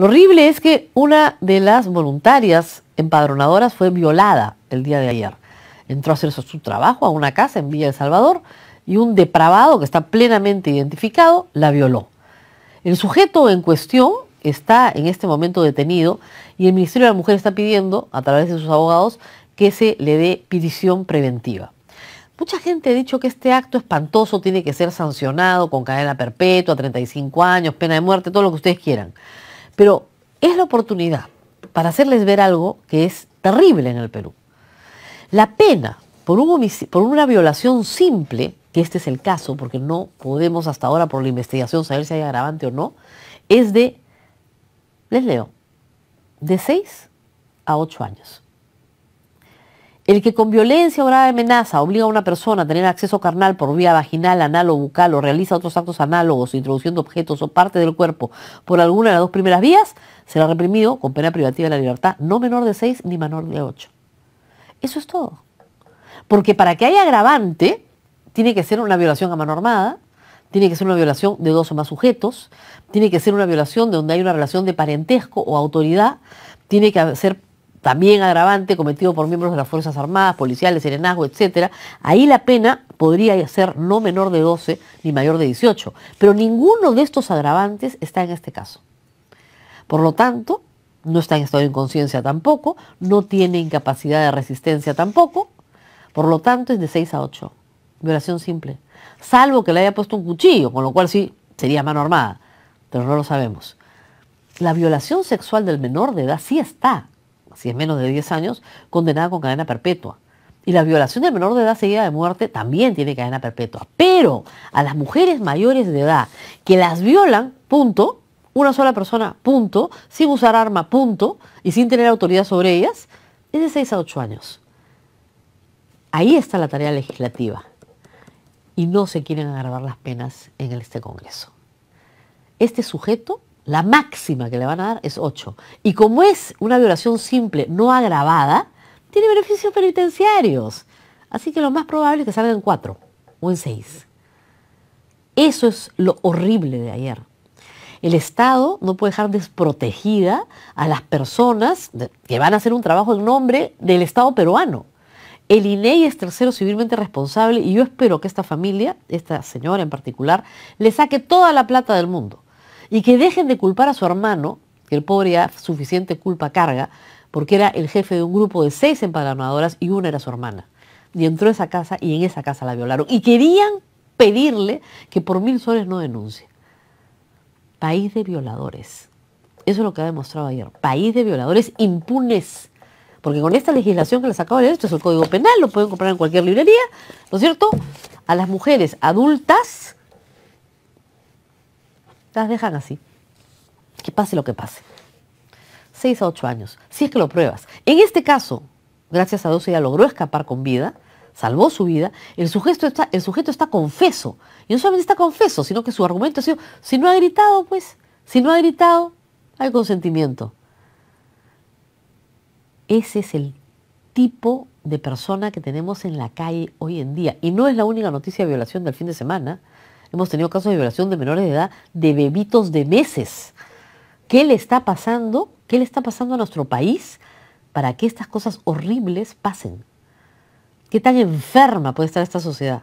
Lo horrible es que una de las voluntarias empadronadoras fue violada el día de ayer. Entró a hacer su trabajo a una casa en Villa El Salvador y un depravado que está plenamente identificado la violó. El sujeto en cuestión está en este momento detenido y el Ministerio de la Mujer está pidiendo, a través de sus abogados, que se le dé prisión preventiva. Mucha gente ha dicho que este acto espantoso tiene que ser sancionado con cadena perpetua, 35 años, pena de muerte, todo lo que ustedes quieran. Pero es la oportunidad para hacerles ver algo que es terrible en el Perú. La pena por, una violación simple, que este es el caso, porque no podemos hasta ahora por la investigación saber si hay agravante o no, es de, les leo, de 6 a 8 años. El que con violencia o grave amenaza obliga a una persona a tener acceso carnal por vía vaginal, anal o bucal o realiza otros actos análogos introduciendo objetos o parte del cuerpo por alguna de las dos primeras vías, será reprimido con pena privativa de la libertad no menor de 6 ni menor de 8. Eso es todo. Porque para que haya agravante, tiene que ser una violación a mano armada, tiene que ser una violación de dos o más sujetos, tiene que ser una violación de donde hay una relación de parentesco o autoridad, tiene que ser también agravante cometido por miembros de las Fuerzas Armadas, policiales, serenazgo, etc., ahí la pena podría ser no menor de 12 ni mayor de 18. Pero ninguno de estos agravantes está en este caso. Por lo tanto, no está en estado de inconsciencia tampoco, no tiene incapacidad de resistencia tampoco, por lo tanto es de 6 a 8. Violación simple. Salvo que le haya puesto un cuchillo, con lo cual sí sería mano armada, pero no lo sabemos. La violación sexual del menor de edad sí está si es menos de 10 años, condenada con cadena perpetua. Y la violación del menor de edad seguida de muerte también tiene cadena perpetua. Pero a las mujeres mayores de edad que las violan, punto, una sola persona, punto, sin usar arma, punto, y sin tener autoridad sobre ellas, es de 6 a 8 años. Ahí está la tarea legislativa. Y no se quieren agravar las penas en este Congreso. Este sujeto la máxima que le van a dar es 8. Y como es una violación simple, no agravada, tiene beneficios penitenciarios. Así que lo más probable es que salga en 4 o en 6. Eso es lo horrible de ayer. El Estado no puede dejar desprotegida a las personas que van a hacer un trabajo en nombre del Estado peruano. El INEI es tercero civilmente responsable y yo espero que esta familia, esta señora en particular, le saque toda la plata del mundo y que dejen de culpar a su hermano, que el pobre ya suficiente culpa carga, porque era el jefe de un grupo de seis empadronadoras y una era su hermana. Y entró a esa casa y en esa casa la violaron. Y querían pedirle que por mil soles no denuncie. País de violadores. Eso es lo que ha demostrado ayer. País de violadores impunes. Porque con esta legislación que les acabo de leer, esto es el Código Penal, lo pueden comprar en cualquier librería, ¿no es cierto? A las mujeres adultas las dejan así. Que pase lo que pase. Seis a ocho años, si es que lo pruebas. En este caso, gracias a Dios ella logró escapar con vida, salvó su vida, el sujeto está, el sujeto está confeso. Y no solamente está confeso, sino que su argumento ha sido, si no ha gritado, pues, si no ha gritado, hay consentimiento. Ese es el tipo de persona que tenemos en la calle hoy en día. Y no es la única noticia de violación del fin de semana. Hemos tenido casos de violación de menores de edad de bebitos de meses. ¿Qué le está pasando? ¿Qué le está pasando a nuestro país para que estas cosas horribles pasen? ¿Qué tan enferma puede estar esta sociedad?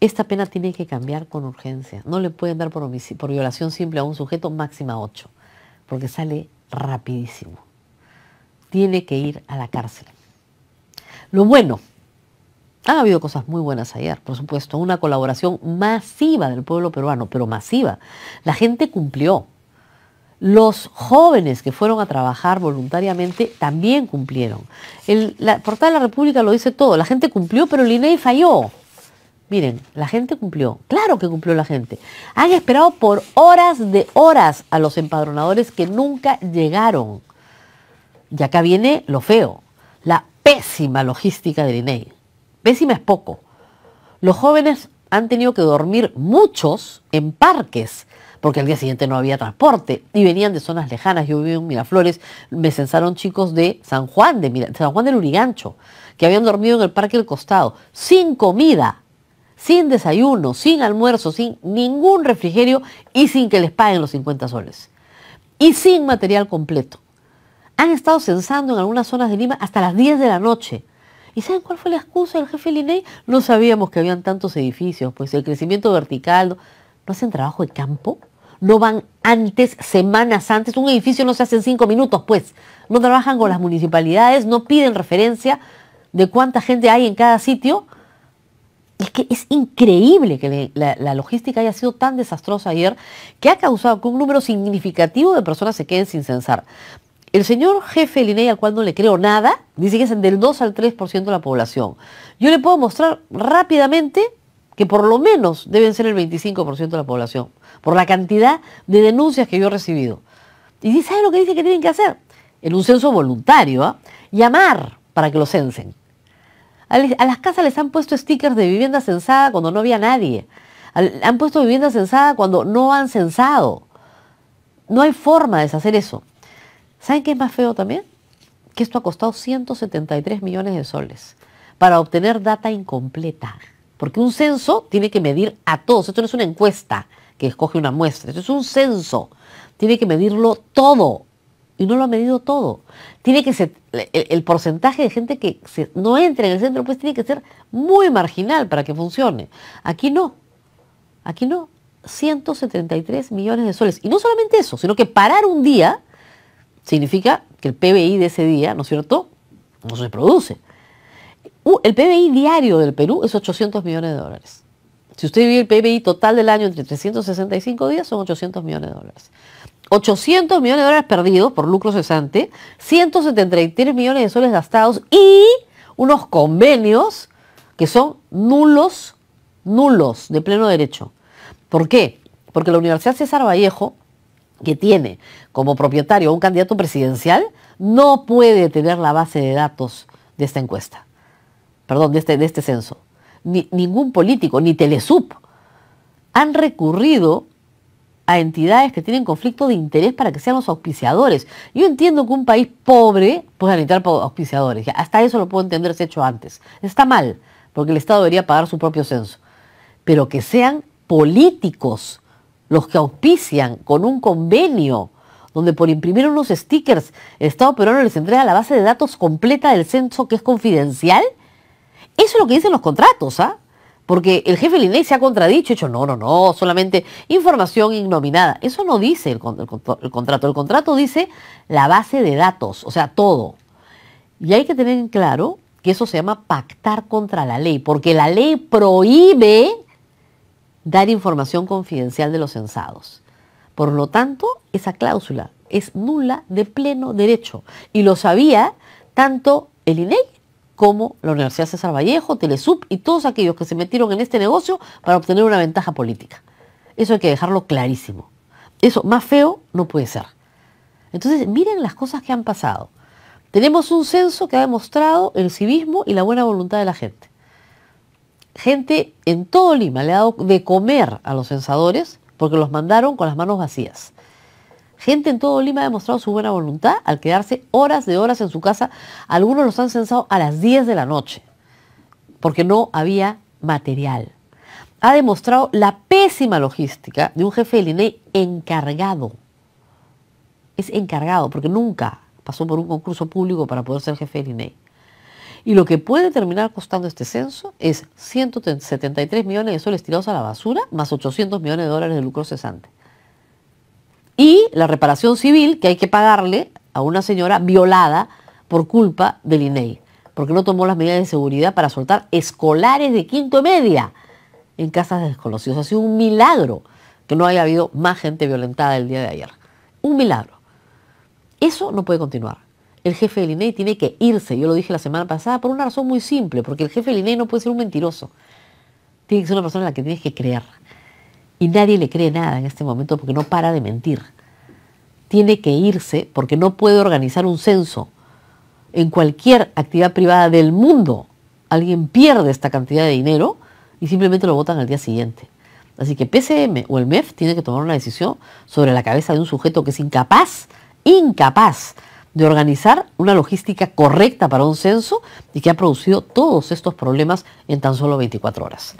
Esta pena tiene que cambiar con urgencia. No le pueden dar por, violación simple a un sujeto máxima 8, porque sale rapidísimo. Tiene que ir a la cárcel. Lo bueno han habido cosas muy buenas ayer, por supuesto, una colaboración masiva del pueblo peruano, pero masiva. La gente cumplió. Los jóvenes que fueron a trabajar voluntariamente también cumplieron. El, la portada de la República lo dice todo. La gente cumplió, pero el INEI falló. Miren, la gente cumplió. Claro que cumplió la gente. Han esperado por horas de horas a los empadronadores que nunca llegaron. Y acá viene lo feo, la pésima logística del INEI. Pésima es poco. Los jóvenes han tenido que dormir muchos en parques, porque al día siguiente no había transporte y venían de zonas lejanas. Yo vivo en Miraflores, me censaron chicos de San Juan, de San Juan del Urigancho, que habían dormido en el parque del costado, sin comida, sin desayuno, sin almuerzo, sin ningún refrigerio y sin que les paguen los 50 soles. y sin material completo. Han estado censando en algunas zonas de Lima hasta las 10 de la noche. ¿Y saben cuál fue la excusa del jefe Liney? No sabíamos que habían tantos edificios, pues el crecimiento vertical. ¿No hacen trabajo de campo? ¿No van antes, semanas antes? Un edificio no se hace en cinco minutos, pues. No trabajan con las municipalidades, no piden referencia de cuánta gente hay en cada sitio. Es que es increíble que la, logística haya sido tan desastrosa ayer que ha causado que un número significativo de personas se queden sin censar. El señor jefe del al cual no le creo nada, dice que es del 2 al 3% de la población. Yo le puedo mostrar rápidamente que por lo menos deben ser el 25% de la población, por la cantidad de denuncias que yo he recibido. Y dice, ¿sabe lo que dice que tienen que hacer? En un censo voluntario, ¿ah? llamar para que lo censen. A las casas les han puesto stickers de vivienda censada cuando no había nadie. Han puesto vivienda censada cuando no han censado. No hay forma de deshacer eso. ¿Saben qué es más feo también? Que esto ha costado 173 millones de soles para obtener data incompleta. Porque un censo tiene que medir a todos. Esto no es una encuesta que escoge una muestra. Esto es un censo. Tiene que medirlo todo y no lo ha medido todo. Tiene que el, porcentaje de gente que no entra en el centro, pues tiene que ser muy marginal para que funcione. Aquí no, aquí no. 173 millones de soles. Y no solamente eso, sino que parar un día significa que el PBI de ese día, ¿no es cierto?, no se produce. el PBI diario del Perú es 800 millones de dólares. Si usted vive el PBI total del año entre 365 días, son 800 millones de dólares. 800 millones de dólares perdidos por lucro cesante, 173 millones de soles gastados y unos convenios que son nulos, nulos, de pleno derecho. ¿Por qué? Porque la Universidad César Vallejo, que tiene como propietario un candidato presidencial, no puede tener la base de datos de esta encuesta, perdón, de este, de este censo. Ni, ningún político, ni Telesup, han recurrido a entidades que tienen conflicto de interés para que sean los auspiciadores. Yo entiendo que un país pobre pueda necesitar auspiciadores. Hasta eso lo puedo entender si hecho antes. Está mal, porque el Estado debería pagar su propio censo. Pero que sean políticos los que auspician con un convenio donde por imprimir unos stickers el Estado peruano les entrega la base de datos completa del censo que es confidencial. Eso es lo que dicen los contratos, ¿ah? Porque el jefe del INEI se ha contradicho, hecho, no, no, no, solamente información ignominada. Eso no dice el, contrato. El contrato dice la base de datos, o sea, todo. Y hay que tener en claro que eso se llama pactar contra la ley, porque la ley prohíbe dar información confidencial de los censados. Por lo tanto, esa cláusula es nula de pleno derecho. Y lo sabía tanto el INEI como la Universidad César Vallejo, Telesup y todos aquellos que se metieron en este negocio para obtener una ventaja política. Eso hay que dejarlo clarísimo. Eso más feo no puede ser. Entonces, miren las cosas que han pasado. Tenemos un censo que ha demostrado el civismo y la buena voluntad de la gente. Gente en todo Lima le ha dado de comer a los censadores porque los mandaron con las manos vacías. Gente en todo Lima ha demostrado su buena voluntad al quedarse horas de horas en su casa. Algunos los han censado a las 10 de la noche, porque no había material. Ha demostrado la pésima logística de un jefe del INE encargado. Es encargado, porque nunca pasó por un concurso público para poder ser jefe del INE. Y lo que puede terminar costando este censo es 173 millones de soles tirados a la basura, más 800 millones de dólares de lucro cesante y la reparación civil que hay que pagarle a una señora violada por culpa del INEI, porque no tomó las medidas de seguridad para soltar escolares de quinto media en casas de desconocidos. Ha sido un milagro que no haya habido más gente violentada el día de ayer. Un milagro. Eso no puede continuar. El jefe del INEI tiene que irse, yo lo dije la semana pasada, por una razón muy simple, porque el jefe del INEI no puede ser un mentiroso. Tiene que ser una persona en la que tienes que creer. Y nadie le cree nada en este momento porque no para de mentir. Tiene que irse porque no puede organizar un censo. En cualquier actividad privada del mundo, alguien pierde esta cantidad de dinero y simplemente lo votan al día siguiente. Así que PCM o el MEF tiene que tomar una decisión sobre la cabeza de un sujeto que es incapaz, incapaz de organizar una logística correcta para un censo y que ha producido todos estos problemas en tan solo 24 horas.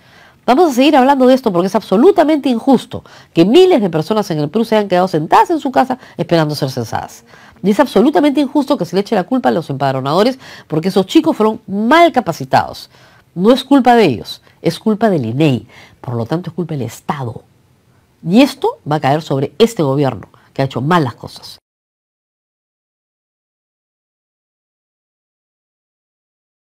Vamos a seguir hablando de esto porque es absolutamente injusto que miles de personas en el Perú se hayan quedado sentadas en su casa esperando ser censadas. Y es absolutamente injusto que se le eche la culpa a los empadronadores porque esos chicos fueron mal capacitados. No es culpa de ellos, es culpa del INEI. Por lo tanto, es culpa del Estado. Y esto va a caer sobre este gobierno que ha hecho malas cosas.